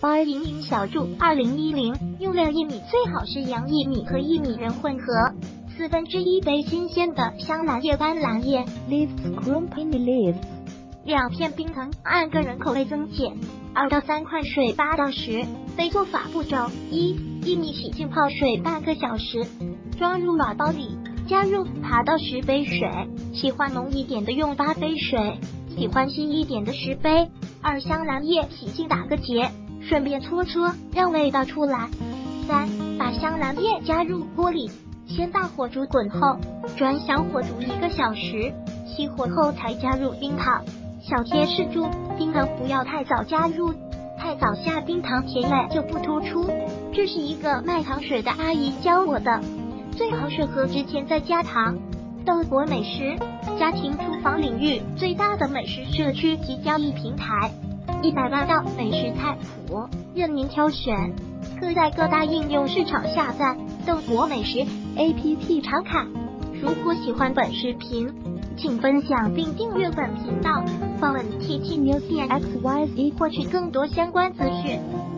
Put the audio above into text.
八莹莹小筑二零一零用料薏米最好是洋薏米和薏米仁混合，四分之一杯新鲜的香兰叶斑斓叶。Leaves crumpini leaves，两片冰糖，按个人口味增减，二到三块水八到十。杯做法步骤：一、薏米洗净泡水半个小时，装入瓦煲里，加入八到十杯水，喜欢浓一点的用八杯水，喜欢稀一点的十杯。二、香兰叶洗净打个结。顺便搓搓，让味道出来。三，把香兰叶加入锅里，先大火煮滚后，转小火煮一个小时，熄火后才加入冰糖。小贴士：注冰糖不要太早加入，太早下冰糖甜味就不突出。这是一个卖糖水的阿姨教我的，最好是喝之前再加糖。豆果美食，家庭厨房领域最大的美食社区及交易平台。一百万道美食谱，任您挑选，可在各大应用市场下载豆果美食 APP 查看。如果喜欢本视频，请分享并订阅本频道，访问 TT News XYZ 获取更多相关资讯。